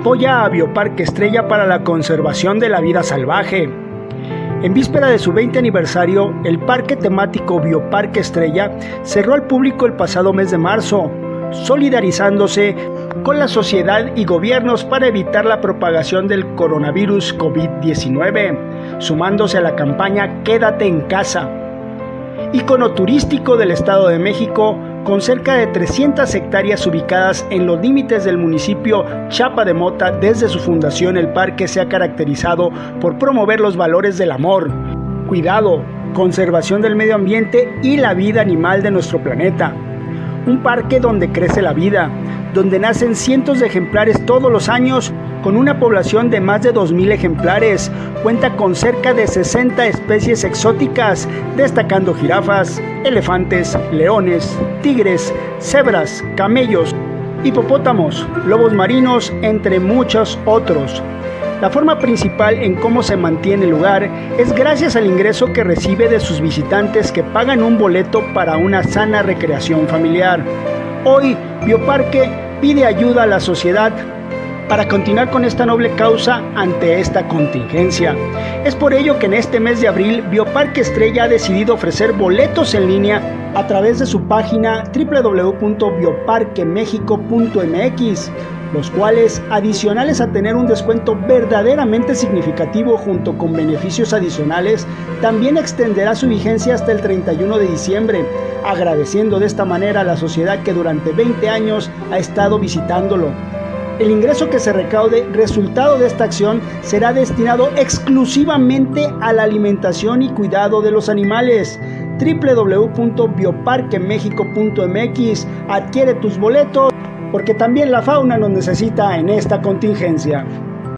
apoya a Bioparque Estrella para la conservación de la vida salvaje. En víspera de su 20 aniversario, el parque temático Bioparque Estrella cerró al público el pasado mes de marzo, solidarizándose con la sociedad y gobiernos para evitar la propagación del coronavirus COVID-19, sumándose a la campaña Quédate en casa. Icono turístico del Estado de México, con cerca de 300 hectáreas ubicadas en los límites del municipio Chapa de Mota, desde su fundación el parque se ha caracterizado por promover los valores del amor, cuidado, conservación del medio ambiente y la vida animal de nuestro planeta. Un parque donde crece la vida, donde nacen cientos de ejemplares todos los años, con una población de más de 2.000 ejemplares. Cuenta con cerca de 60 especies exóticas, destacando jirafas, elefantes, leones, tigres, cebras, camellos, hipopótamos, lobos marinos, entre muchos otros. La forma principal en cómo se mantiene el lugar es gracias al ingreso que recibe de sus visitantes que pagan un boleto para una sana recreación familiar. Hoy, Bioparque pide ayuda a la sociedad para continuar con esta noble causa ante esta contingencia. Es por ello que en este mes de abril Bioparque Estrella ha decidido ofrecer boletos en línea a través de su página www.bioparquemexico.mx, los cuales, adicionales a tener un descuento verdaderamente significativo junto con beneficios adicionales, también extenderá su vigencia hasta el 31 de diciembre, agradeciendo de esta manera a la sociedad que durante 20 años ha estado visitándolo. El ingreso que se recaude resultado de esta acción será destinado exclusivamente a la alimentación y cuidado de los animales. www.bioparquemexico.mx Adquiere tus boletos porque también la fauna nos necesita en esta contingencia.